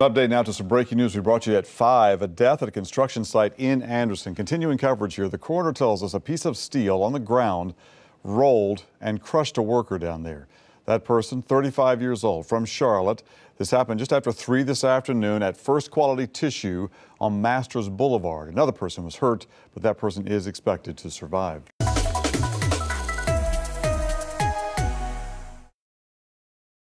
Update now to some breaking news we brought you at 5. A death at a construction site in Anderson. Continuing coverage here, the coroner tells us a piece of steel on the ground rolled and crushed a worker down there. That person, 35 years old, from Charlotte. This happened just after 3 this afternoon at First Quality Tissue on Masters Boulevard. Another person was hurt, but that person is expected to survive.